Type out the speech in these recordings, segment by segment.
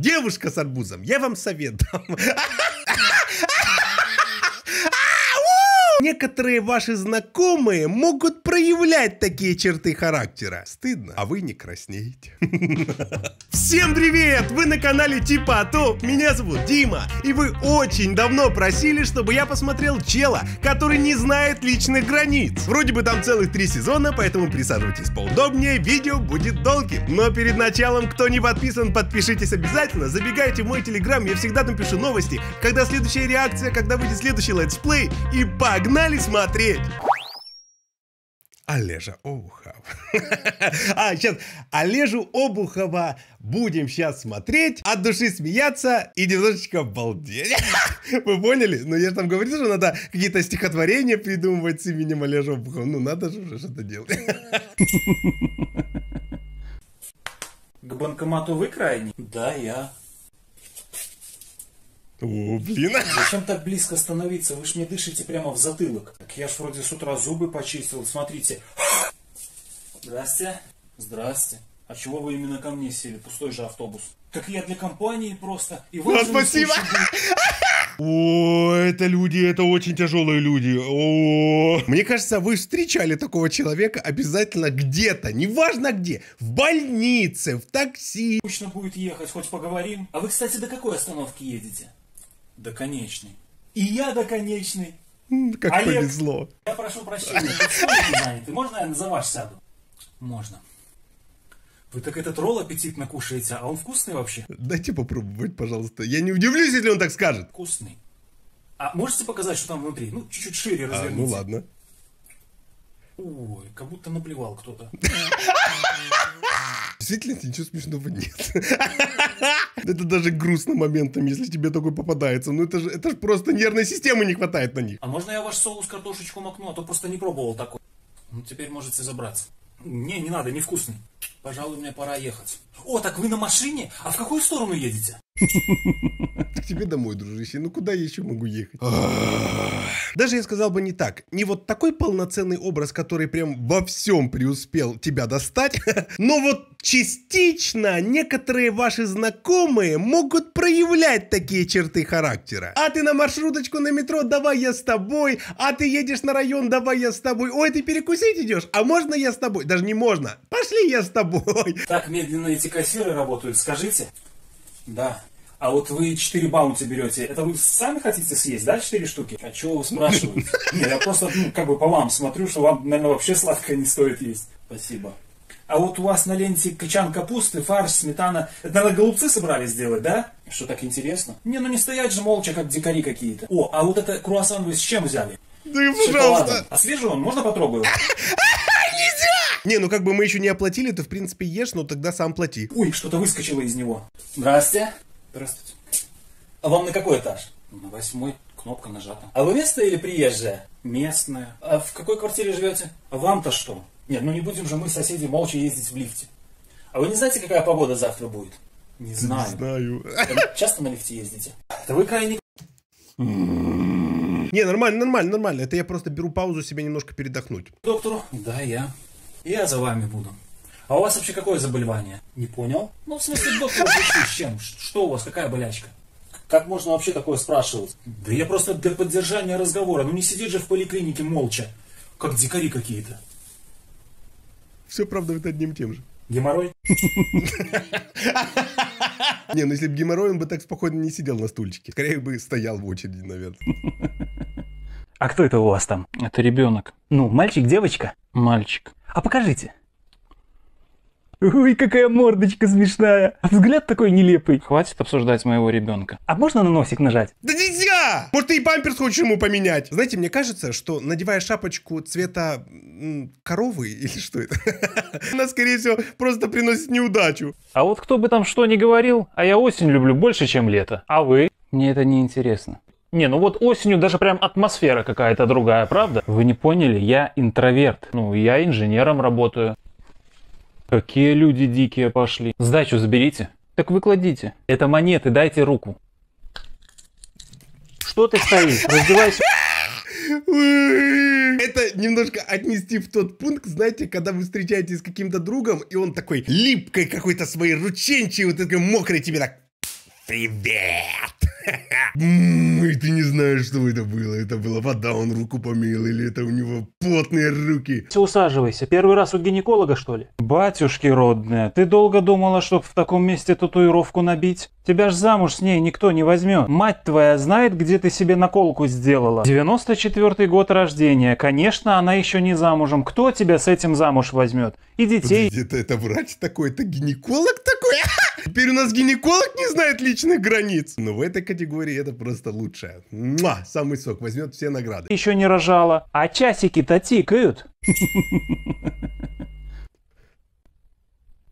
Девушка с арбузом, я вам совет дам. Некоторые ваши знакомые могут проявлять такие черты характера. Стыдно, а вы не краснеете. Всем привет! Вы на канале ТипоТоп. Меня зовут Дима. И вы очень давно просили, чтобы я посмотрел чела, который не знает личных границ. Вроде бы там целых три сезона, поэтому присаживайтесь поудобнее, видео будет долгим. Но перед началом, кто не подписан, подпишитесь обязательно. Забегайте в мой телеграм, я всегда там пишу новости, когда следующая реакция, когда выйдет следующий летсплей. И погнали! Погнали смотреть! Олежа Обухова. а, сейчас Олежу Обухова будем сейчас смотреть, от души смеяться и немножечко обалдеть. Вы поняли? Ну, я же там говорил, что надо какие-то стихотворения придумывать с именем Олежа Обухова. Ну, надо же уже что-то делать. К банкомату вы крайний? Да, я. О, блин. Зачем так близко становиться? Вы ж мне дышите прямо в затылок. Так я ж вроде с утра зубы почистил. Смотрите. Здрасте. Здрасте. А чего вы именно ко мне сели? Пустой же автобус. Так я для компании просто. И вам ну, спасибо. О, это люди, это очень тяжелые люди. О, мне кажется, вы встречали такого человека обязательно где-то, неважно где, в больнице, в такси. Точно будет ехать, хоть поговорим. А вы, кстати, до какой остановки едете? До конечной. И я до конечной. Как Олег, повезло. Я прошу прощения, заняты. Можно я за ваш сяду? Можно. Вы так этот ролл аппетитно кушаете, а он вкусный вообще? Дайте попробовать, пожалуйста. Я не удивлюсь, если он так скажет. Вкусный. А можете показать, что там внутри? Ну, чуть-чуть шире разверните. А, ну ладно. Ой, как будто наплевал кто-то. Действительно, ничего смешного нет. Это даже грустно моментом, если тебе такой попадается. Ну это же, это же просто нервной системы не хватает на них. А можно я ваш соус картошечку макну, а то просто не пробовал такой. Ну теперь можете забраться. Не, не надо, невкусный. Пожалуй, мне пора ехать. О, так вы на машине? А в какую сторону едете? К тебе домой, дружище. Ну куда я еще могу ехать? Даже я сказал бы не так. Не вот такой полноценный образ, который прям во всем преуспел тебя достать, но вот частично некоторые ваши знакомые могут проявлять такие черты характера. А ты на маршруточку на метро, давай я с тобой. А ты едешь на район, давай я с тобой. Ой, ты перекусить идешь, а можно я с тобой? Даже не можно. Пошли я с тобой. Так медленно эти кассиры работают, скажите. Да. А вот вы 4 баунти берете, это вы сами хотите съесть, да, 4 штуки? А чего вы спрашиваете? Нет, я просто, ну, как бы по вам смотрю, что вам, наверное, вообще сладкое не стоит есть. Спасибо. А вот у вас на ленте качан капусты, фарш, сметана. Это, наверное, голубцы собрались сделать, да? Что так интересно? Не, ну не стоять же молча, как дикари какие-то. О, а вот это круассан вы с чем взяли? Да, пожалуйста. А свежий он, можно потрогаю? Не, ну как бы мы еще не оплатили, ты в принципе ешь, но тогда сам плати. Ой, что-то выскочило из него. Здрасте. Здравствуйте. А вам на какой этаж? На восьмой. Кнопка нажата. А вы местная или приезжая? Местная. А в какой квартире живете? А вам-то что? Нет, ну не будем же мы, соседи, молча ездить в лифте. А вы не знаете, какая погода завтра будет? Не знаю. Не знаю. Часто на лифте ездите? Это вы крайне... Не, нормально, нормально, нормально. Это я просто беру паузу себе немножко передохнуть. Доктору? Да, я. Я за вами буду. А у вас вообще какое заболевание? Не понял? Ну, в смысле, доктор, с чем? Что у вас, какая болячка? Как можно вообще такое спрашивать? Да я просто для поддержания разговора. Ну не сидеть же в поликлинике молча, как дикари какие-то. Все, правда, это одним тем же. Геморрой? Не, ну если бы геморрой, он бы так спокойно не сидел на стульчике. Скорее бы стоял в очереди, наверное. А кто это у вас там? Это ребенок. Ну, мальчик, девочка? Мальчик. А покажите. Ой, какая мордочка смешная. А взгляд такой нелепый. Хватит обсуждать моего ребенка. А можно на носик нажать? Да Может, ты и памперс хочешь ему поменять? Знаете, мне кажется, что надевая шапочку цвета коровы или что это, она, скорее всего, просто приносит неудачу. А вот кто бы там что ни говорил, а я осень люблю больше, чем лето. А вы? Мне это не интересно. Не, ну вот осенью даже прям атмосфера какая-то другая, правда? Вы не поняли, я интроверт. Ну, я инженером работаю. Какие люди дикие пошли. Сдачу заберите. Так выкладите. Это монеты, дайте руку. Что ты стоишь? Раздевайся. Это немножко отнести в тот пункт, знаете, когда вы встречаетесь с каким-то другом, и он такой липкой какой-то своей рученчей, вот такой мокрый тебе так Привет! И ты не знаешь, что это было. Это была вода, он руку помыл, или это у него потные руки. Усаживайся. Первый раз у гинеколога, что ли? Батюшки родные, ты долго думала, чтоб в таком месте татуировку набить? Тебя ж замуж с ней никто не возьмет. Мать твоя знает, где ты себе наколку сделала. 94-й год рождения. Конечно, она еще не замужем. Кто тебя с этим замуж возьмет? И детей. Это, это врач такой, это гинеколог такой? Теперь у нас гинеколог не знает личных границ. Но в этой категории это просто лучшее. Муа, самый сок, возьмет все награды. еще не рожала. А часики-то тикают.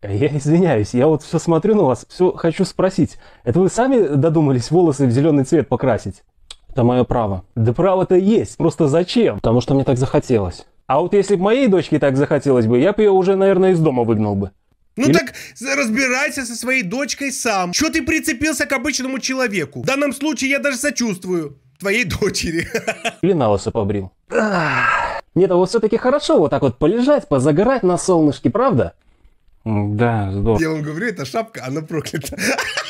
Я извиняюсь, я вот все смотрю на вас, все хочу спросить. Это вы сами додумались волосы в зеленый цвет покрасить? Это мое право. Да право-то есть, просто зачем? Потому что мне так захотелось. А вот если бы моей дочке так захотелось бы, я бы ее уже, наверное, из дома выгнал бы. Ну Или- так разбирайся со своей дочкой сам. Что ты прицепился к обычному человеку? В данном случае я даже сочувствую твоей дочери. Или на лысо побрил. Нет, а вот все-таки хорошо вот так вот полежать, позагорать на солнышке, правда? Да, здорово. Я вам говорю, эта шапка, она проклята.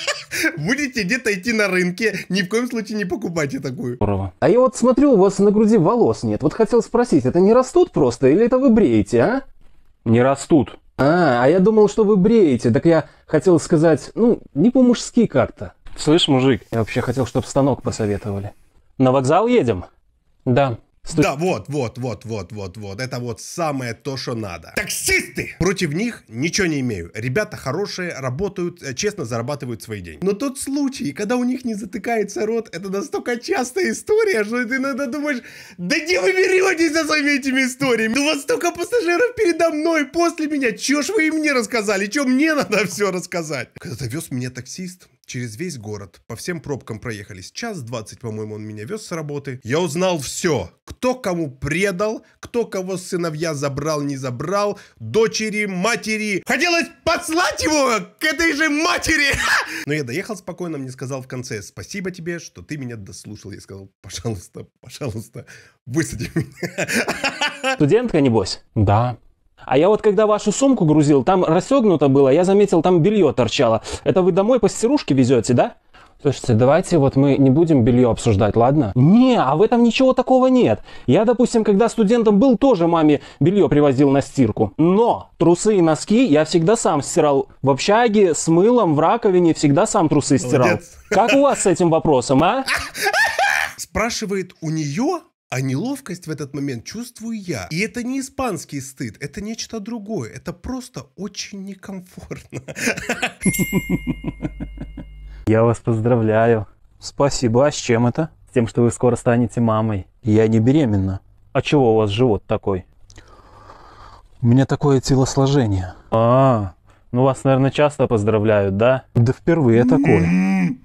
Будете где-то идти на рынке, ни в коем случае не покупайте такую. А я вот смотрю, у вас на груди волос нет. Вот хотел спросить, это не растут просто или это вы бреете, а? Не растут. А, а я думал, что вы бреете. Так я хотел сказать, ну, не по-мужски как-то. Слышь, мужик, Я вообще хотел, чтобы станок посоветовали. На вокзал едем? Да. Стой. Да, вот, вот, вот, вот, вот, вот. Это вот самое то, что надо. Таксисты! Против них ничего не имею. Ребята хорошие, работают, э, честно зарабатывают свои деньги. Но тот случай, когда у них не затыкается рот, это настолько частая история, что ты иногда думаешь, да где вы беретесь со своими этими историями? У вас столько пассажиров передо мной, после меня. Чё ж вы и мне рассказали? Чё мне надо все рассказать? Когда-то вез меня таксист, через весь город. По всем пробкам проехались. Час двадцать, по-моему, он меня вез с работы. Я узнал все. Кто кому предал, кто кого сыновья забрал, не забрал, дочери, матери. Хотелось послать его к этой же матери. Но я доехал спокойно, мне сказал в конце, спасибо тебе, что ты меня дослушал. Я сказал, пожалуйста, пожалуйста, высади меня. Студентка, небось? Да. А я вот когда вашу сумку грузил, там расстегнуто было, я заметил, там белье торчало. Это вы домой постирушки везете, да? Слушайте, давайте вот мы не будем белье обсуждать, ладно? Не, а в этом ничего такого нет. Я, допустим, когда студентом был, тоже маме белье привозил на стирку. Но трусы и носки я всегда сам стирал. В общаге, с мылом, в раковине всегда сам трусы стирал. Молодец. Как у вас с этим вопросом, а? Спрашивает у нее, а неловкость в этот момент чувствую я. И это не испанский стыд, это нечто другое. Это просто очень некомфортно. Я вас поздравляю. Спасибо. А с чем это? С тем, что вы скоро станете мамой. Я не беременна. А чего у вас живот такой? У меня такое телосложение. А, ну вас, наверное, часто поздравляют, да? Да впервые такое.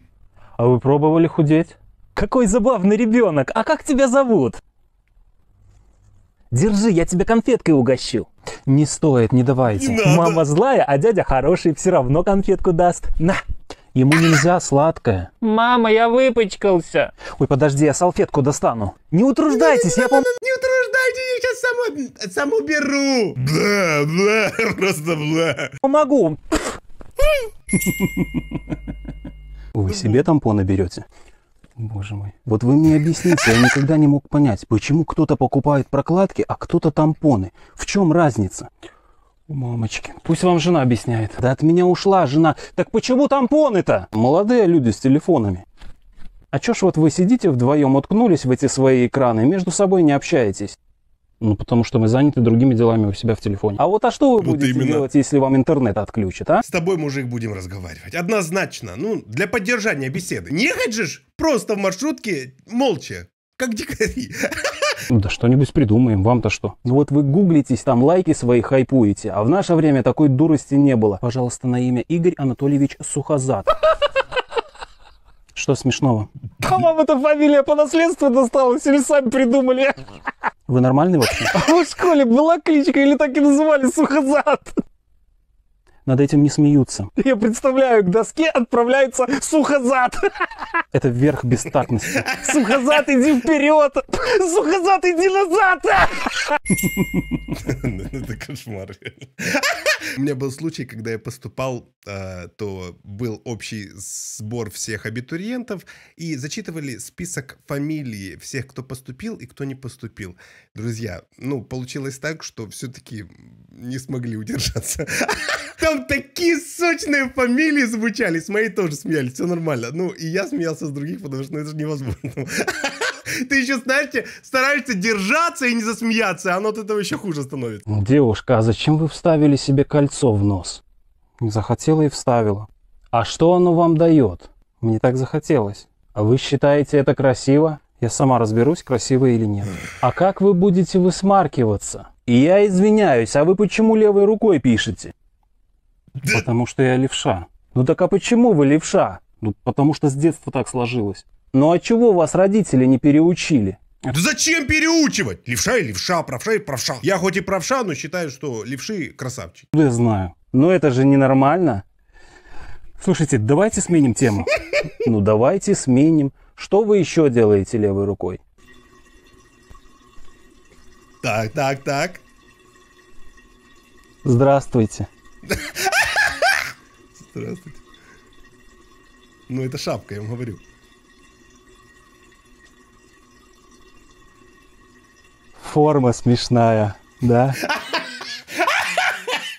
А вы пробовали худеть? Какой забавный ребенок. А как тебя зовут? Держи, я тебя конфеткой угощу. Не стоит, не давайте. Не надо. Мама злая, а дядя хороший, все равно конфетку даст. На. Ему нельзя сладкое. Мама, я выпачкался. Ой, подожди, я салфетку достану. Не утруждайтесь, я пом... Не утруждайте, я сейчас сам, сам уберу. Бла, бла, просто бла. помогу. Вы себе тампоны берете? Боже мой. Вот вы мне объясните, я никогда не мог понять, почему кто-то покупает прокладки, а кто-то тампоны. В чем разница? Мамочки, пусть вам жена объясняет. Да от меня ушла жена. Так почему тампоны-то? Молодые люди с телефонами. А чё ж вот вы сидите вдвоем, уткнулись в эти свои экраны между собой не общаетесь? Ну, потому что мы заняты другими делами у себя в телефоне. А вот а что вы Вот будете именно. делать, если вам интернет отключат, а? С тобой, мужик, будем разговаривать. Однозначно. Ну, для поддержания беседы. Не ехать же просто в маршрутке молча, как дикари. Ну Да что-нибудь придумаем, вам-то что? Ну вот вы гуглитесь, там лайки свои хайпуете, а в наше время такой дурости не было. Пожалуйста, на имя Игорь Анатольевич Сухозад. Что смешного? А вам эта фамилия по наследству досталась или сами придумали? Вы нормальный вообще? А в школе была кличка или так и называли Сухозад? Над этим не смеются. Я представляю, к доске отправляется Сухозад. Это верх бестактности. Сухозад, иди вперед! Сухозад, иди назад! Ну, Это кошмар. У меня был случай, когда я поступал, э, то был общий сбор всех абитуриентов, и зачитывали список фамилий всех, кто поступил и кто не поступил. Друзья, ну, получилось так, что все-таки не смогли удержаться. Там такие сочные фамилии звучали, с моей тоже смеялись, все нормально. Ну, и я смеялся с других, потому что ну, это же невозможно. Ты еще, знаете, стараешься держаться и не засмеяться, а оно от этого еще хуже становится. Девушка, а зачем вы вставили себе кольцо в нос? Захотела и вставила. А что оно вам дает? Мне так захотелось. А вы считаете это красиво? Я сама разберусь, красиво или нет. А как вы будете высмаркиваться? И я извиняюсь, а вы почему левой рукой пишете? Потому что я левша. Ну так а почему вы левша? Ну потому что с детства так сложилось. Ну а чего вас родители не переучили? Да зачем переучивать? Левша и левша, правша и правша. Я хоть и правша, но считаю, что левши красавчики. Я знаю. Но это же ненормально. Слушайте, давайте сменим тему. Ну давайте сменим. Что вы еще делаете левой рукой? Так, так, так. Здравствуйте. Здравствуйте. Ну, это шапка, я вам говорю. Форма смешная, да?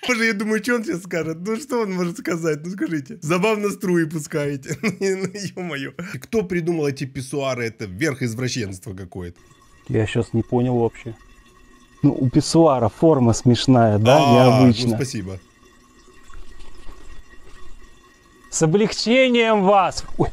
Боже, я думаю, что он сейчас скажет? Ну, что он может сказать? Ну, скажите. Забавно струи пускаете. Ну, ё-моё. Кто придумал эти писсуары? Это верх извращенства какое-то. Я сейчас не понял вообще. Ну, у писсуара форма смешная, да? А, Необычно. Ну, спасибо. С облегчением вас! Ой.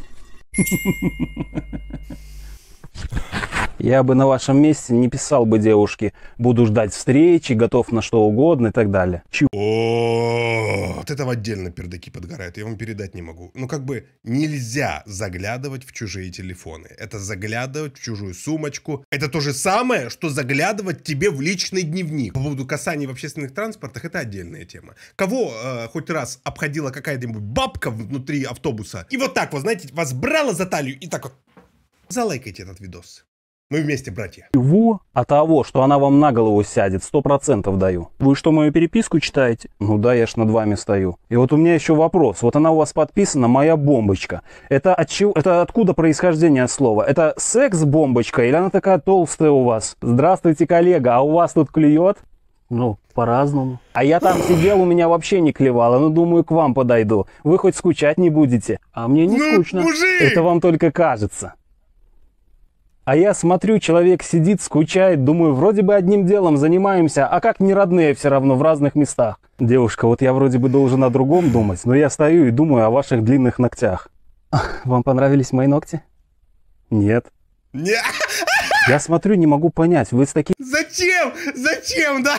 Я бы на вашем месте не писал бы девушке «буду ждать встречи, готов на что угодно» и так далее. Чего? О, от этого отдельно пердаки подгорают, я вам передать не могу. Ну, как бы нельзя заглядывать в чужие телефоны. Это заглядывать в чужую сумочку. Это то же самое, что заглядывать тебе в личный дневник. По поводу касаний в общественных транспортах, это отдельная тема. Кого э, хоть раз обходила какая-нибудь бабка внутри автобуса, и вот так вот, знаете, вас брала за талию и так вот залайкайте этот видос. Мы вместе, братья. Чего? А того, что она вам на голову сядет, сто процентов даю. Вы что, мою переписку читаете? Ну да, я ж над вами стою. И вот у меня еще вопрос. Вот она у вас подписана, моя бомбочка. Это от чего? Это откуда происхождение слова? Это секс-бомбочка или она такая толстая у вас? Здравствуйте, коллега, а у вас тут клюет? Ну, по-разному. А я там сидел, у меня вообще не клевало. Ну, думаю, к вам подойду. Вы хоть скучать не будете. А мне не Ну, скучно. мужик! Это вам только кажется. А я смотрю, человек сидит, скучает, думаю, вроде бы одним делом занимаемся, а как не родные все равно в разных местах. Девушка, вот я вроде бы должен о другом думать, но я стою и думаю о ваших длинных ногтях. Вам понравились мои ногти? Нет. Не, Я смотрю, не могу понять, вы с таким зачем? Зачем, да?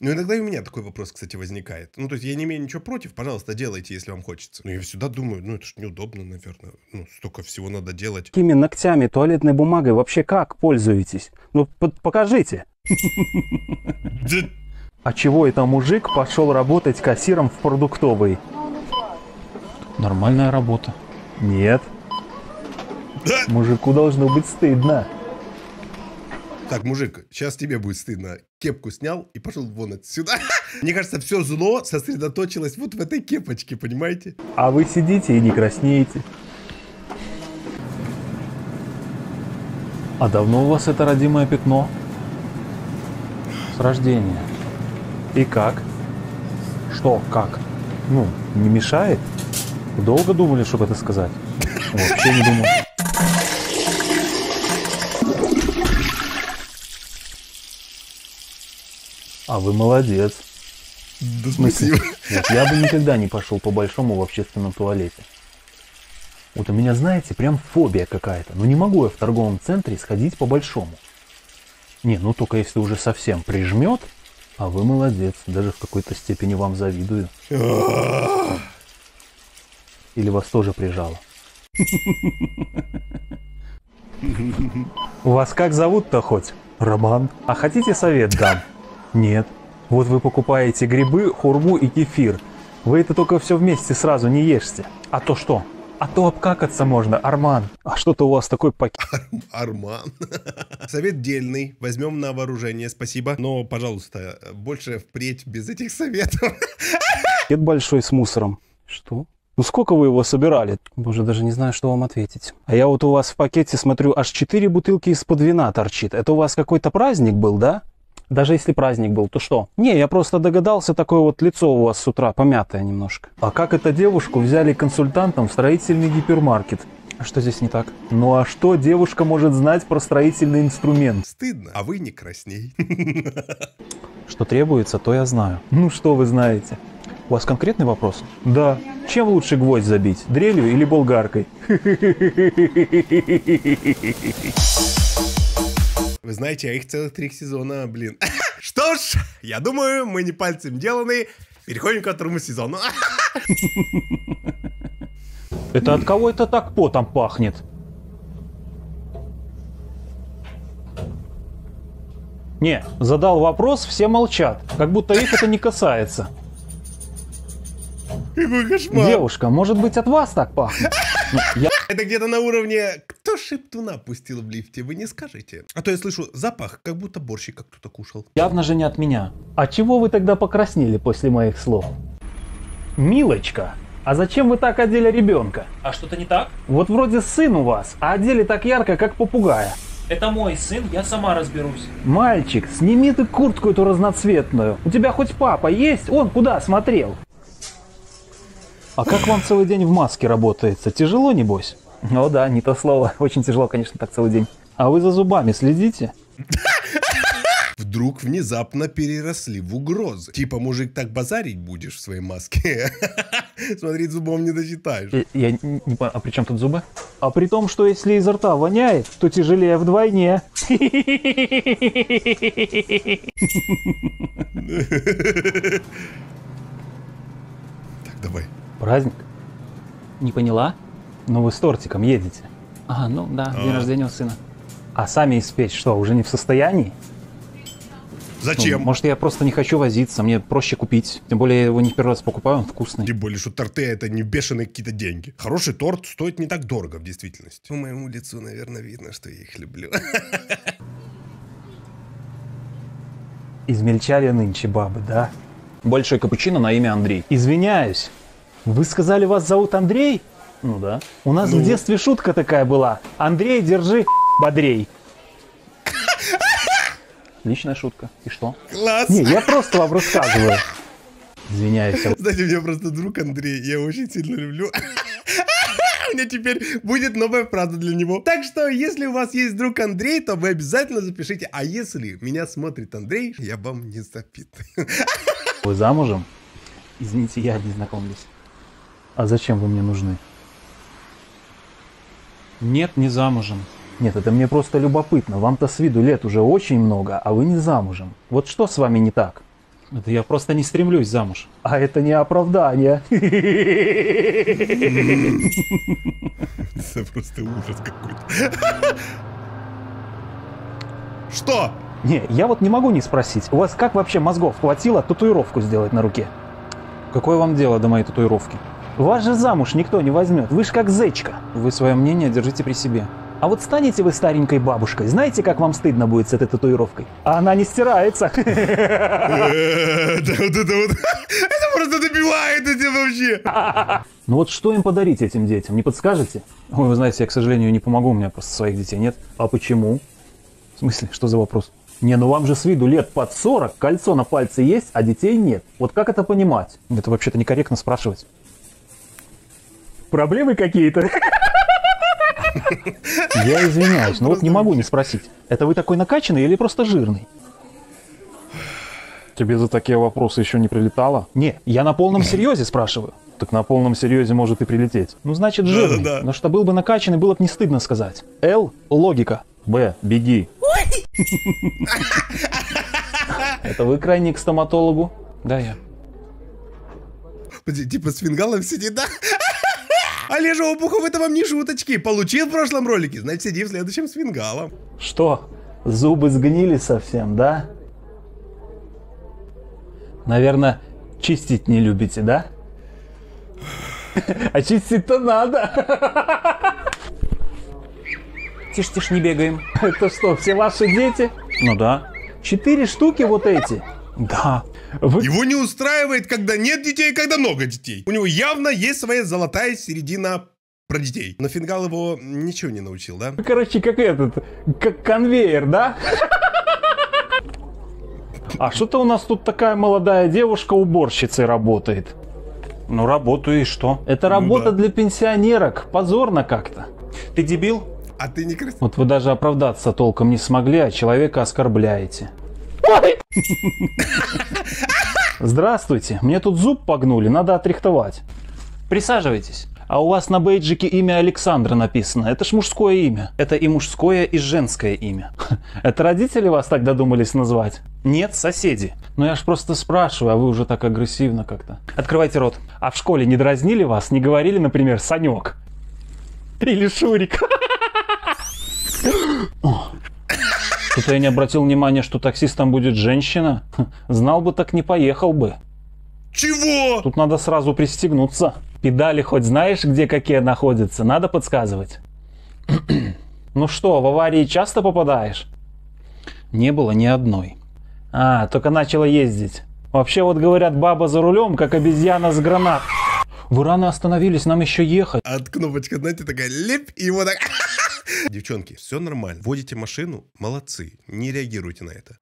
Ну, иногда и у меня такой вопрос, кстати, возникает. Ну, то есть я не имею ничего против, пожалуйста, делайте, если вам хочется. Но я всегда думаю, ну, это ж неудобно, наверное. Ну, столько всего надо делать. такими ногтями, туалетной бумагой вообще как пользуетесь? Ну, покажите. А чего это мужик пошел работать кассиром в продуктовый? Нормальная работа. Нет. Мужику должно быть стыдно. Так, мужик, сейчас тебе будет стыдно. Кепку снял и пошел вон отсюда. Мне кажется, все зло сосредоточилось вот в этой кепочке, понимаете? А вы сидите и не краснеете. А давно у вас это родимое пятно? С рождения. И как? Что, как? Ну, не мешает? Долго думали, чтобы это сказать? Вообще не думал. А вы молодец. Да В смысле? спасибо. Вот я бы никогда не пошел по-большому в общественном туалете. Вот у меня, знаете, прям фобия какая-то. Ну не могу я в торговом центре сходить по-большому. Не, ну только если уже совсем прижмет, а вы молодец, даже в какой-то степени вам завидую. Или вас тоже прижало? Вас как зовут-то хоть? Роман. А хотите совет дам? Нет. Вот вы покупаете грибы, хурму и кефир. Вы это только все вместе сразу не ешьте. А то что? А то обкакаться можно, Арман. А что-то у вас такой пакет. Арман. Совет дельный. Возьмем на вооружение, спасибо. Но, пожалуйста, больше впредь без этих советов. пакет большой с мусором. Что? Ну сколько вы его собирали? Боже, даже не знаю, что вам ответить. А я вот у вас в пакете смотрю, аж 4 бутылки из-под вина торчит. Это у вас какой-то праздник был, да? Даже если праздник был, то что? Не, я просто догадался, такое вот лицо у вас с утра помятое немножко. А как это девушку взяли консультантом в строительный гипермаркет? А что здесь не так? Ну а что девушка может знать про строительный инструмент? Стыдно, а вы не краснеете. Что требуется, то я знаю. Ну что вы знаете? У вас конкретный вопрос? Да. Чем лучше гвоздь забить? Дрелью или болгаркой? Вы знаете, а их целых три сезона, блин. Что ж, я думаю, мы не пальцем деланы. Переходим ко второму сезону. Это от кого это так потом пахнет? Не, задал вопрос, все молчат, как будто их это не касается. Какой кошмар. Девушка, может быть от вас так пахнет? Я Это где-то на уровне «Кто шептуна пустил в лифте?» Вы не скажете. А то я слышу запах, как будто борщик как кто-то кушал. явно же не от меня. А чего вы тогда покраснели после моих слов? Милочка, а зачем вы так одели ребенка? А что-то не так? Вот вроде сын у вас, а одели так ярко, как попугая. Это мой сын, я сама разберусь. Мальчик, сними ты куртку эту разноцветную. У тебя хоть папа есть? Он куда смотрел? А как вам целый день в маске работается? Тяжело, небось? О да, не то слово. Очень тяжело, конечно, так целый день. А вы за зубами следите? Вдруг внезапно переросли в угрозы. Типа, мужик, так базарить будешь в своей маске? Смотри, зубом не досчитаешь. Я, я не понимаю, а при чем тут зубы? А при том, что если изо рта воняет, то тяжелее вдвойне. Так, давай. Праздник? Не поняла? Ну вы с тортиком едете. А, ну да, день рождения у сына. А сами испечь что, уже не в состоянии? Ну, Зачем? может, я просто не хочу возиться, мне проще купить. Тем более, я его не в первый раз покупаю, он вкусный. Тем более, что торты это не бешеные какие-то деньги. Хороший торт стоит не так дорого в действительности. По моему лицу, наверное, видно, что я их люблю. Измельчали нынче бабы, да? Большой капучино на имя Андрей. Извиняюсь. Вы сказали, вас зовут Андрей? Ну да. У нас в детстве шутка такая была. Андрей, держи бодрей. Отличная шутка. И что? Класс! Не, я просто вам рассказываю. Извиняюсь. Знаете, у меня просто друг Андрей, я очень сильно люблю. У меня теперь будет новая фраза для него. Так что, если у вас есть друг Андрей, то вы обязательно запишите. А если меня смотрит Андрей, я вам не запитаю. Вы замужем? Извините, я не знакомлюсь. А зачем вы мне нужны? Нет, не замужем. Нет, это мне просто любопытно. Вам-то с виду лет уже очень много, а вы не замужем. Вот что с вами не так? Это я просто не стремлюсь замуж. А это не оправдание. Это просто ужас какой-то. Что? Не, я вот не могу не спросить. У вас как вообще мозгов хватило татуировку сделать на руке? Какое вам дело до моей татуировки? Вас же замуж никто не возьмет. Вы ж как зечка. Вы свое мнение держите при себе. А вот станете вы старенькой бабушкой, знаете, как вам стыдно будет с этой татуировкой? А она не стирается. Вот это вот. Это просто добивает эти вообще. Ну вот что им подарить этим детям, не подскажете? Ой, вы знаете, я, к сожалению, не помогу, у меня просто своих детей нет. А почему? В смысле, что за вопрос? Не, ну вам же с виду лет под 40, кольцо на пальце есть, а детей нет. Вот как это понимать? Это вообще-то некорректно спрашивать. Проблемы какие-то? Я извиняюсь, но вот не могу не спросить. Это вы такой накачанный или просто жирный? Тебе за такие вопросы еще не прилетало? Не, я на полном серьезе спрашиваю. Так на полном серьезе может и прилететь. Ну, значит, жирный. Да-да-да. Но что был бы накачанный, было бы не стыдно сказать. Л – логика. Б, беги. Это вы крайний к стоматологу? Да, я. Типа с фингалом сидит, да? Олежа Обухов, это вам не шуточки. Получил в прошлом ролике, значит, сиди в следующем с фингалом. Что, зубы сгнили совсем, да? Наверное, чистить не любите, да? А чистить-то надо. Тише, тише, не бегаем. Это что, все ваши дети? Ну да. Четыре штуки вот эти? Да. Вы Его не устраивает, когда нет детей, когда много детей. У него явно есть своя золотая середина про детей. Но Фингал его ничего не научил, да? Короче, как этот, как конвейер, да? А что-то у нас тут такая молодая девушка уборщицей работает. Ну, работаю и что? Это работа да. для пенсионерок. Позорно как-то. Ты дебил? А ты не красивый. Вот вы даже оправдаться толком не смогли, а человека оскорбляете. Здравствуйте, мне тут зуб погнули, надо отрихтовать. Присаживайтесь. А у вас на бейджике имя Александра написано. Это ж мужское имя. Это и мужское, и женское имя. Это родители вас так додумались назвать? Нет, соседи. Ну я ж просто спрашиваю, а вы уже так агрессивно как-то. Открывайте рот. А в школе не дразнили вас? Не говорили, например, Санек? Или Шурик? Тут я не обратил внимания, что таксистом будет женщина. Знал бы, так не поехал бы. Чего? Тут надо сразу пристегнуться. Педали хоть знаешь, где какие находятся? Надо подсказывать. ну что, в аварии часто попадаешь? Не было ни одной. А, только начала ездить. Вообще вот говорят, баба за рулем, как обезьяна с гранат. Вы рано остановились, нам еще ехать. А кнопочка, знаете, такая леп, и его так... Девчонки, все нормально. Водите машину, молодцы. Не реагируйте на это.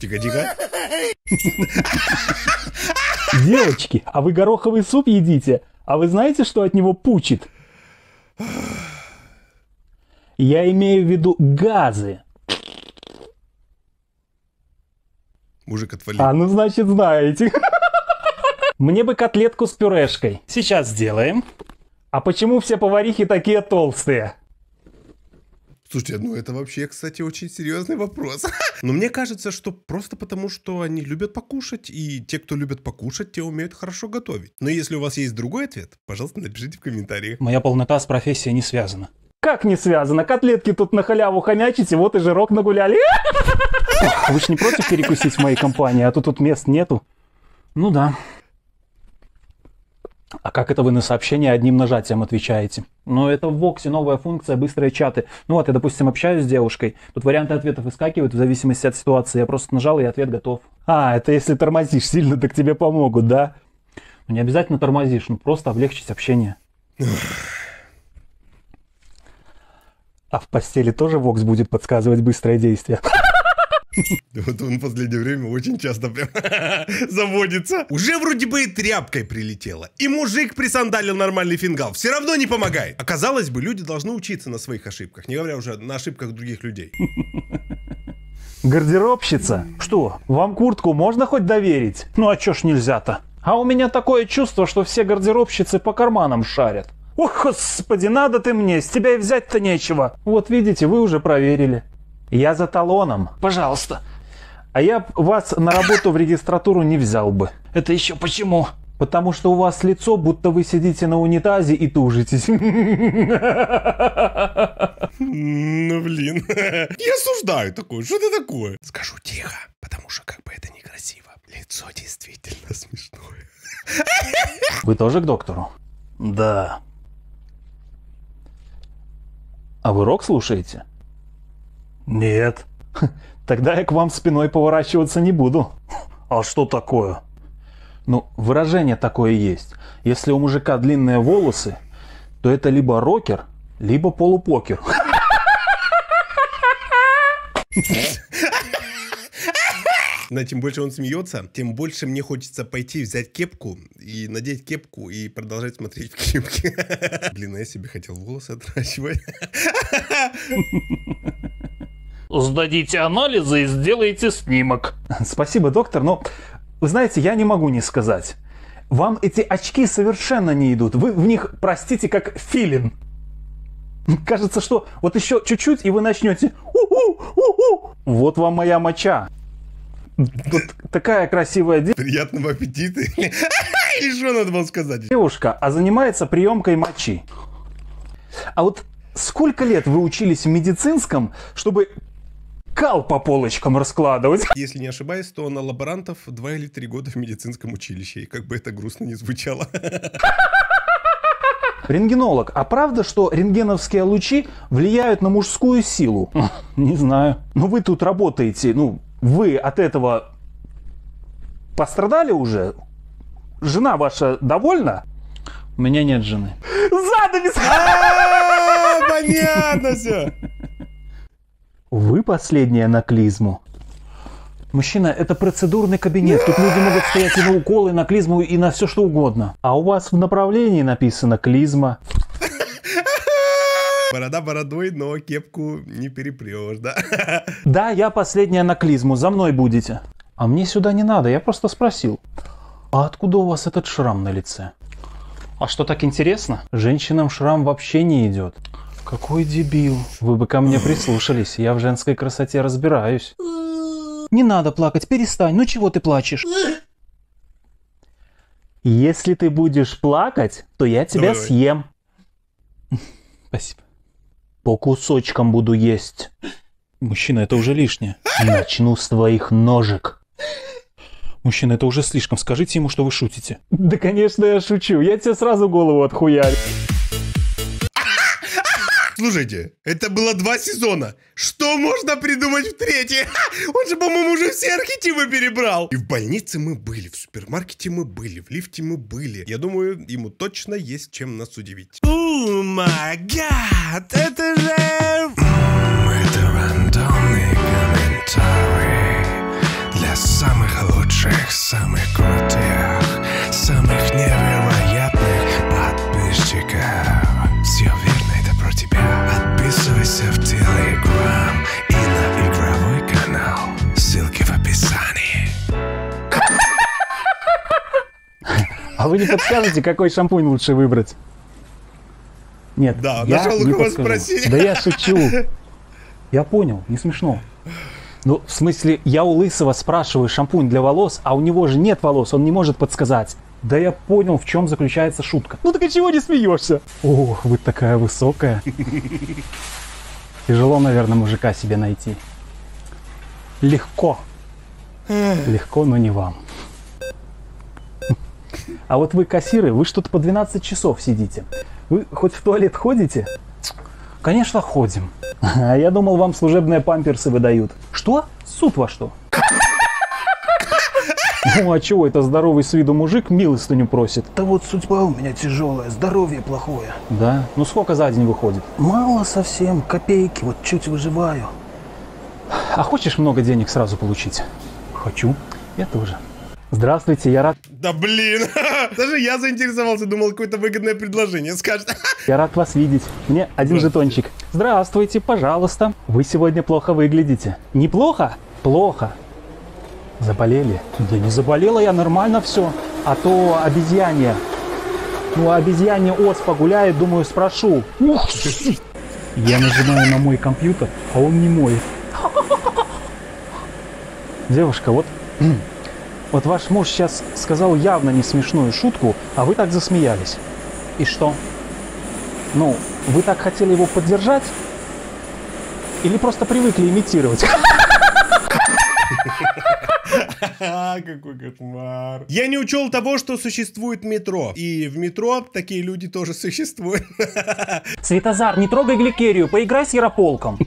Тихо-тихо. Девочки, а вы гороховый суп едите? А вы знаете, что от него пучит? Я имею в виду газы. Мужик отвалил. А, ну значит знаете. Мне бы котлетку с пюрешкой. Сейчас сделаем. А почему все поварихи такие толстые? Слушайте, ну это вообще, кстати, очень серьезный вопрос. Но мне кажется, что просто потому, что они любят покушать, и те, кто любят покушать, те умеют хорошо готовить. Но если у вас есть другой ответ, пожалуйста, напишите в комментариях. Моя полнота с профессией не связана. Как не связано? Котлетки тут на халяву хомячите, вот и жирок нагуляли. Вы ж не против перекусить в моей компании, а то тут мест нету. Ну да. А как это вы на сообщение одним нажатием отвечаете? Ну, это в Воксе новая функция «Быстрые чаты». Ну вот, я, допустим, общаюсь с девушкой. Тут варианты ответов выскакивают в зависимости от ситуации. Я просто нажал, и ответ готов. А, это если тормозишь сильно, так тебе помогут, да? Ну, не обязательно тормозишь, ну, просто облегчить общение. А в постели тоже Вокс будет подсказывать быстрое действие. Вот он в последнее время очень часто прям заводится. Уже вроде бы и тряпкой прилетело. И мужик присандалил нормальный фингал. Все равно не помогает. Оказалось бы, люди должны учиться на своих ошибках. Не говоря уже на ошибках других людей. Гардеробщица? Что, вам куртку можно хоть доверить? Ну а чё ж нельзя-то? А у меня такое чувство, что все гардеробщицы по карманам шарят. Ох, господи, надо ты мне, с тебя и взять-то нечего. Вот видите, вы уже проверили. Я за талоном. Пожалуйста. А я вас на работу в регистратуру не взял бы. Это еще почему? Потому что у вас лицо, будто вы сидите на унитазе и тужитесь. Ну, блин. Я осуждаю такое. Что это такое? Скажу тихо, потому что как бы это некрасиво. Лицо действительно смешное. Вы тоже к доктору? Да. А вы рок слушаете? Нет. Тогда я к вам спиной поворачиваться не буду. А что такое? Ну, выражение такое есть. Если у мужика длинные волосы, то это либо рокер, либо полупокер. Но чем больше он смеется, тем больше мне хочется пойти взять кепку и надеть кепку и продолжать смотреть в кепке. Блин, а я себе хотел волосы отращивать. Сдадите анализы и сделайте снимок. Спасибо, доктор, но вы знаете, я не могу не сказать. Вам эти очки совершенно не идут. Вы в них, простите, как филин. Кажется, что вот еще чуть-чуть, и вы начнете «У-у, у-у». Вот вам моя моча. Вот такая красивая де- Приятного аппетита. Или что надо было сказать? девушка, а занимается приемкой мочи. А вот сколько лет вы учились в медицинском, чтобы кал по полочкам раскладывать? Если не ошибаюсь, то на лаборантов 2 или 3 года в медицинском училище. И как бы это грустно не звучало. Рентгенолог, а правда, что рентгеновские лучи влияют на мужскую силу? Не знаю. Но вы тут работаете, ну, Вы от этого пострадали уже? Жена ваша довольна? У меня нет жены. Занавес! А, Понятно все. Вы последняя на клизму. Мужчина, это процедурный кабинет. Тут люди могут стоять и на уколы, и на клизму, и на все что угодно. А у вас в направлении написано клизма. Борода бородой, но кепку не перепрешь, да? Да, я последняя на клизму, за мной будете. А мне сюда не надо, я просто спросил. А откуда у вас этот шрам на лице? А что так интересно? Женщинам шрам вообще не идет. Какой дебил. Вы бы ко мне прислушались, я в женской красоте разбираюсь. Не надо плакать, перестань. Ну чего ты плачешь? Если ты будешь плакать, то я тебя Давай. съем. Спасибо. По кусочкам буду есть. Мужчина, это уже лишнее. Начну с твоих ножек. Мужчина, это уже слишком. Скажите ему, что вы шутите. Да, конечно, я шучу. Я тебе сразу голову отхуярю. Слушайте, это было два сезона. Что можно придумать в третий? Ха, Он же, по-моему, уже все архетипы перебрал. И в больнице мы были, в супермаркете мы были, в лифте мы были. Я думаю, ему точно есть чем нас удивить. О май гад, это же... Это рандомные комментарии Для самых лучших, самых крутых Самых невероятных Подписывайся в Телеграм И на игровой канал Ссылки в описании А вы не подскажете, какой шампунь лучше выбрать? Нет, Да, я нашел, у не кого подскажу. спросить. Да я шучу. Я понял, не смешно. Ну, в смысле, я у Лысого спрашиваю шампунь для волос, а у него же нет волос, он не может подсказать. Да я понял, в чем заключается шутка. Ну так и чего не смеешься? Ох, вы такая высокая. Тяжело, наверное, мужика себе найти. Легко. Легко, но не вам. А вот вы кассиры, вы что-то по 12 часов сидите. Вы хоть в туалет ходите? Конечно, ходим. А я думал, вам служебные памперсы выдают. Что? Суд во что? Ну а чего это здоровый с виду мужик милостыню просит? Да вот судьба у меня тяжелая, здоровье плохое. Да? Ну сколько за день выходит? Мало совсем, копейки, вот чуть выживаю. А хочешь много денег сразу получить? Хочу. Я тоже. Здравствуйте, я рад, Да блин, даже я заинтересовался, думал, какое-то выгодное предложение скажет. я рад вас видеть. Мне один жетончик. Здравствуйте, пожалуйста. Вы сегодня плохо выглядите. Неплохо? Плохо. Заболели? Да не заболела я, нормально все. А то обезьянье. Ну, а обезьянье оспа гуляет, думаю, спрошу. Ух, Я нажимаю на мой компьютер, а он не мой. Девушка, вот, вот ваш муж сейчас сказал явно не смешную шутку, а вы так засмеялись. И что? Ну, вы так хотели его поддержать? Или просто привыкли имитировать? Какой кошмар. Я не учел того, что существует метро. И в метро такие люди тоже существуют. Светозар, не трогай гликерию, поиграй с Ярополком.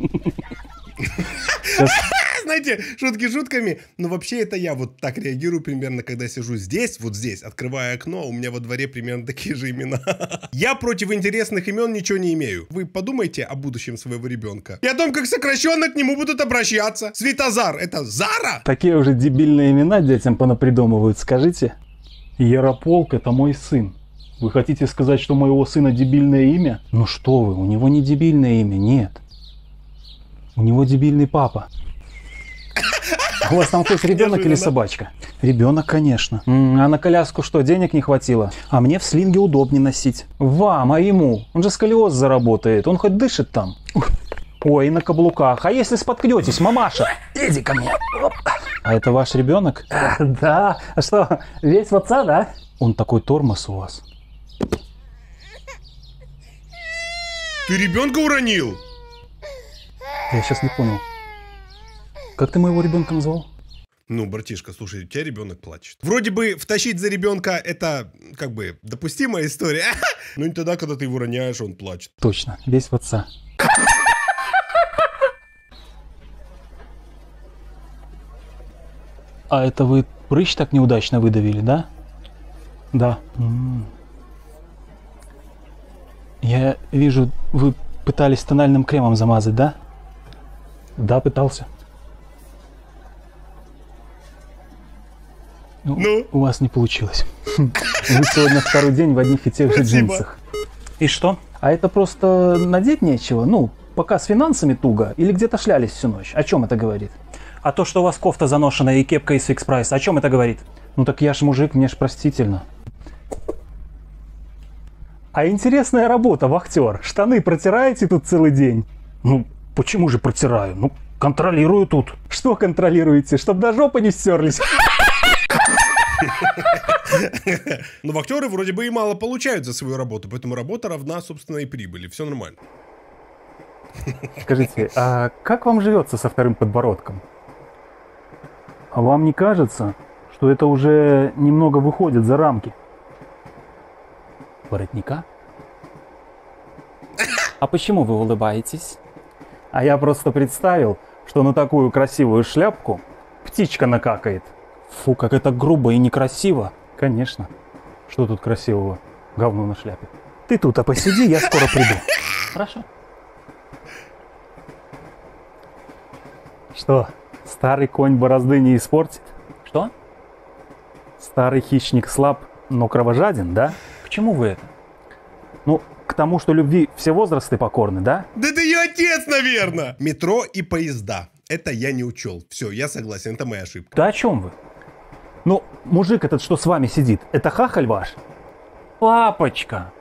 Знаете, шутки шутками, но вообще это я вот так реагирую примерно, когда сижу здесь, вот здесь, открываю окно, у меня во дворе примерно такие же имена. Я против интересных имен ничего не имею. Вы подумайте о будущем своего ребенка. И о том, как сокращенно к нему будут обращаться. Светозар, это Зара? Такие уже дебильные имена детям понапридумывают, скажите. Ярополк – это мой сын. Вы хотите сказать, что моего сына дебильное имя? Ну что вы, у него не дебильное имя, нет. У него дебильный папа. А У вас там хоть ребенок или собачка? Ребенок, конечно. А на коляску что, денег не хватило? А мне в слинге удобнее носить. Вам, а ему? Он же сколиоз заработает, он хоть дышит там. Ой, на каблуках. А если споткнетесь, мамаша? Иди ко мне. А это ваш ребенок? Да. А что, весь в отца, да? Он такой тормоз у вас. Ты ребенка уронил? Я сейчас не понял. Как ты моего ребенка назвал? Ну, братишка, слушай, у тебя ребенок плачет. Вроде бы втащить за ребенка это как бы допустимая история. Но не тогда, когда ты его роняешь, он плачет. Точно, весь в отца. А это вы прыщ так неудачно выдавили, да? Да. М. Я вижу, вы пытались тональным кремом замазать, да? Да, пытался. Ну, Ну? у вас не получилось. Вы сегодня второй день в одних и тех же джинсах. И что? А это просто надеть нечего? Ну, пока с финансами туго или где-то шлялись всю ночь? О чем это говорит? А то, что у вас кофта заношенная и кепка из фикс прайс, о чем это говорит? Ну так я ж мужик, мне ж простительно. А интересная работа, вахтер. Штаны протираете тут целый день? Ну, почему же протираю? Ну, контролирую тут. Что контролируете? Чтоб до жопы не стерлись? Но актеры вроде бы и мало получают за свою работу, поэтому работа равна собственной прибыли. Все нормально. Скажите, а как вам живется со вторым подбородком? А вам не кажется, что это уже немного выходит за рамки? Воротника? А почему вы улыбаетесь? А я просто представил, что на такую красивую шляпку птичка накакает. Фу, как это грубо и некрасиво. Конечно. Что тут красивого? Говно на шляпе. Ты тут, а посиди, я скоро приду. Хорошо. Что, старый конь борозды не испортит? Что? Старый хищник слаб, но кровожаден, да? К чему вы это? Ну, к тому, что любви все возрасты покорны, да? Да ты ее отец, наверное! Метро и поезда. Это я не учел. Все, я согласен, это моя ошибка. Да о чем вы? Ну, мужик этот, что с вами сидит, это хахаль ваш? Папочка.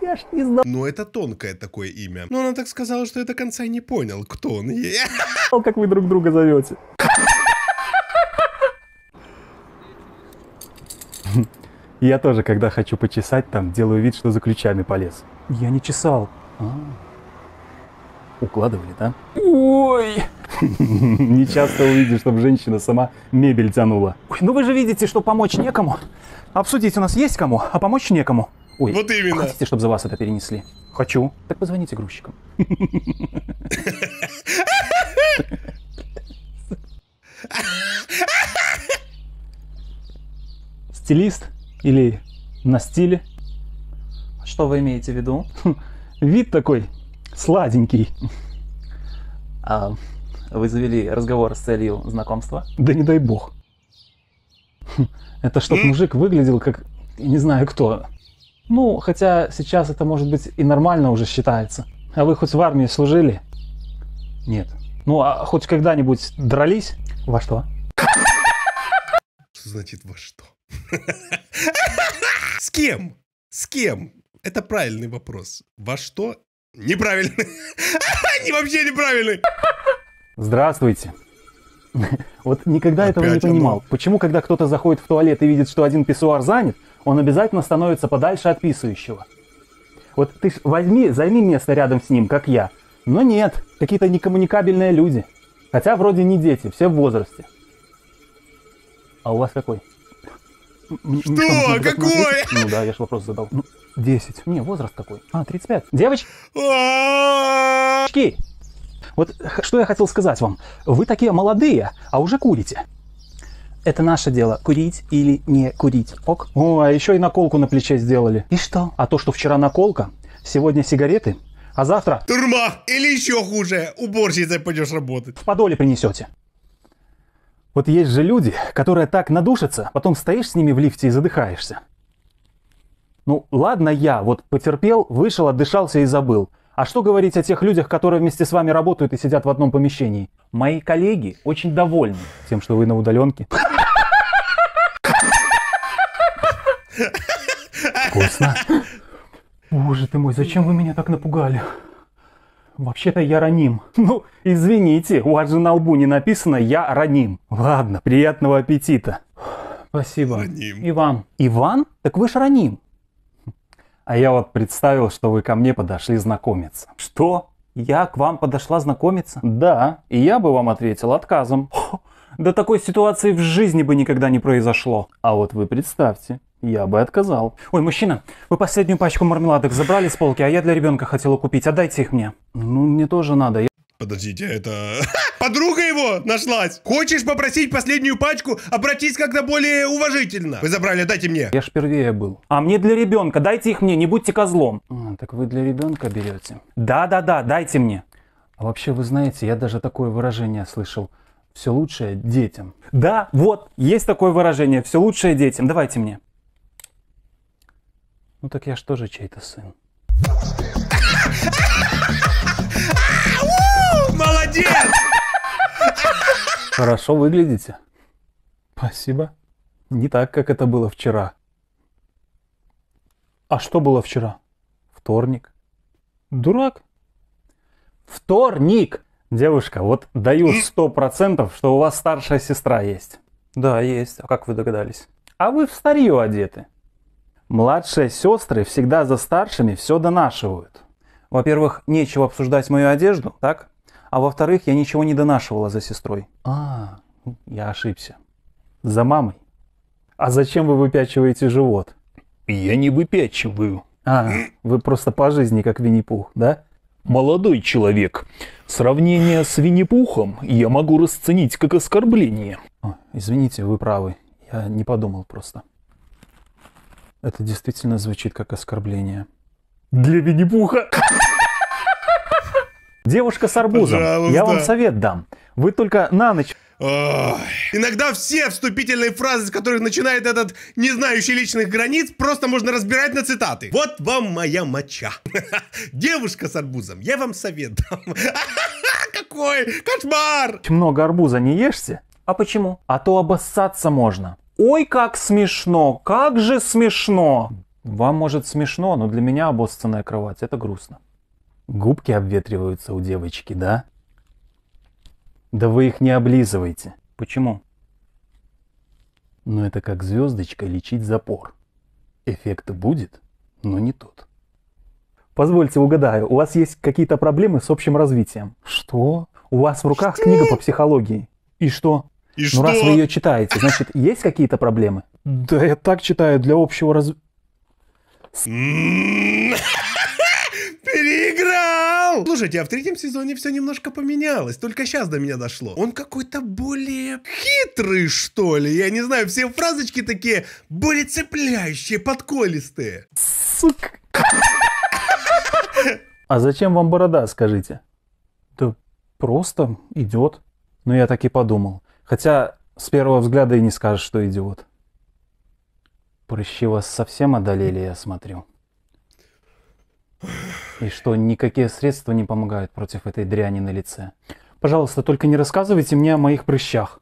Я ж не знал, Ну, это тонкое такое имя. Но она так сказала, что я до конца не понял, кто он. как вы друг друга зовете. Я тоже, когда хочу почесать, там делаю вид, что за ключами полез. Я не чесал. А. Укладывали, да? Ой! Не часто увидишь, чтобы женщина сама мебель тянула. Ой, ну вы же видите, что помочь некому. Обсудить у нас есть кому, а помочь некому. Ой, Вот именно. Хотите, чтобы за вас это перенесли? Хочу. Так позвоните грузчикам. Стилист или на стиле? Что вы имеете в виду? Вид такой сладенький. А вы завели разговор с целью знакомства? Да не дай бог. Это чтоб мужик выглядел как не знаю кто. Ну, хотя сейчас это может быть и нормально уже считается. А вы хоть в армии служили? Нет. Ну, а хоть когда-нибудь дрались? Во что? Что значит во что? С кем? С кем? Это правильный вопрос. Во что? Неправильный. Не вообще неправильный. Здравствуйте. Вот никогда этого не оно. понимал. Почему, когда кто-то заходит в туалет и видит, что один писсуар занят, он обязательно становится подальше от писающего? Вот ты ж возьми, займи место рядом с ним, как я. Но нет, какие-то некоммуникабельные люди. Хотя вроде не дети, все в возрасте. А у вас какой? Что? Какой? Ну да, я же вопрос задал. Ну, 10. Не, возраст какой? А, 35. Девочки, А, Девочки, вот что я хотел сказать вам. Вы такие молодые, а уже курите. Это наше дело, курить или не курить. Ок? О, а еще и наколку на плече сделали. И что? А то, что вчера наколка, сегодня сигареты, а завтра Турма. Или еще хуже. Уборщицей пойдешь работать. в подоле принесете. Вот есть же люди, которые так надушатся, потом стоишь с ними в лифте и задыхаешься. Ну, ладно я, вот потерпел, вышел, отдышался и забыл. А что говорить о тех людях, которые вместе с вами работают и сидят в одном помещении? Мои коллеги очень довольны тем, что вы на удаленке. Вкусно. Боже ты мой, зачем вы меня так напугали? Вообще-то я раним. Ну, извините, у вас же на лбу не написано «Я раним». Ладно, приятного аппетита. Спасибо. Раним. Иван. Иван? Так вы ж раним. А я вот представил, что вы ко мне подошли знакомиться. Что? Я к вам подошла знакомиться? Да, и я бы вам ответил отказом. Да такой ситуации в жизни бы никогда не произошло. А вот вы представьте, я бы отказал. Ой, мужчина, вы последнюю пачку мармеладок забрали с полки, а я для ребенка хотела купить. Отдайте их мне. Ну, мне тоже надо. Подождите, это... Подруга его нашлась! Хочешь попросить последнюю пачку? Обратись как-то более уважительно. Вы забрали, дайте мне. Я ж первее был. А мне для ребенка, дайте их мне, не будьте козлом. А, так вы для ребенка берете. Да-да-да, дайте мне. А вообще, вы знаете, я даже такое выражение слышал. Все лучшее детям. Да, вот, есть такое выражение, все лучшее детям, давайте мне. Ну так я ж тоже чей-то сын. Молодец! Хорошо выглядите. Спасибо. Не так, как это было вчера. А что было вчера? Вторник. Дурак. Вторник! Девушка, вот даю сто процентов, что у вас старшая сестра есть. Да, есть. А как вы догадались? А вы в старье одеты. Младшие сестры всегда за старшими все донашивают. Во-первых, нечего обсуждать мою одежду, так? А во-вторых, я ничего не донашивала за сестрой. А, я ошибся. За мамой. А зачем вы выпячиваете живот? Я не выпячиваю. А, вы просто по жизни как Винни-Пух, да? Молодой человек, сравнение с Винни-Пухом я могу расценить как оскорбление. О, извините, вы правы. Я не подумал просто. Это действительно звучит как оскорбление. Для Винни-Пуха. Девушка с арбузом, Пожалуйста. я вам совет дам. Вы только на ночь Ой. Иногда все вступительные фразы, с которых начинает этот не знающий личных границ, просто можно разбирать на цитаты. Вот вам моя моча. Девушка с арбузом, я вам совет дам. Какой кошмар! много арбуза не ешьте. А почему? А то обоссаться можно. Ой, как смешно, как же смешно. Вам может смешно, но для меня обоссанная кровать это грустно. Губки обветриваются у девочки, да? Да вы их не облизывайте. Почему? Но это как звездочкой лечить запор. Эффект будет, но не тот. Позвольте угадаю, у вас есть какие-то проблемы с общим развитием? Что? У вас в руках книга по психологии. И что? И Ну что? раз вы ее читаете, значит есть какие-то проблемы? Да я так читаю для общего раз... Переиграл! Слушайте, а в третьем сезоне все немножко поменялось. Только сейчас до меня дошло. Он какой-то более хитрый, что ли. Я не знаю, все фразочки такие более цепляющие, подколистые. Сука. А зачем вам борода, скажите? Да просто идет. Ну я так и подумал. Хотя с первого взгляда и не скажешь, что идиот. Прыщи вас совсем одолели, я смотрю. И что, никакие средства не помогают против этой дряни на лице? Пожалуйста, только не рассказывайте мне о моих прыщах.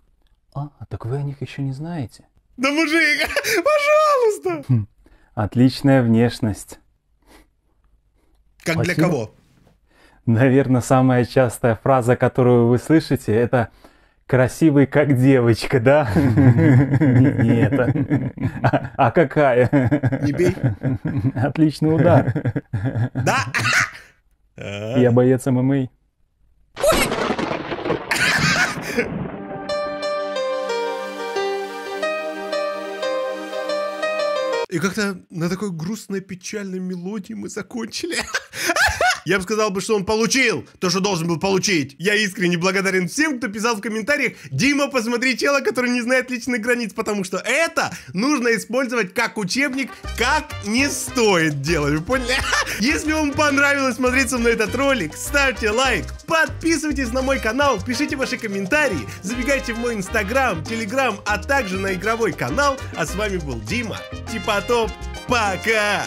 А, так вы о них еще не знаете? Да мужик, пожалуйста! Отличная внешность. Как для Спасибо. кого? Наверное, самая частая фраза, которую вы слышите, это «красивый как девочка», да? Не это. А- А какая? Не бей. Отличный удар. Да? А, Я боец ММА. И как-то на такой грустной, печальной мелодии мы закончили. Я бы сказал бы, что он получил то, что должен был получить. Я искренне благодарен всем, кто писал в комментариях «Дима, посмотри чела, который не знает личных границ», потому что это нужно использовать как учебник, как не стоит делать. Вы поняли? Если вам понравилось смотреть со мной этот ролик, ставьте лайк, подписывайтесь на мой канал, пишите ваши комментарии, забегайте в мой инстаграм, телеграм, а также на игровой канал. А с вами был Дима. Типа топ. Пока!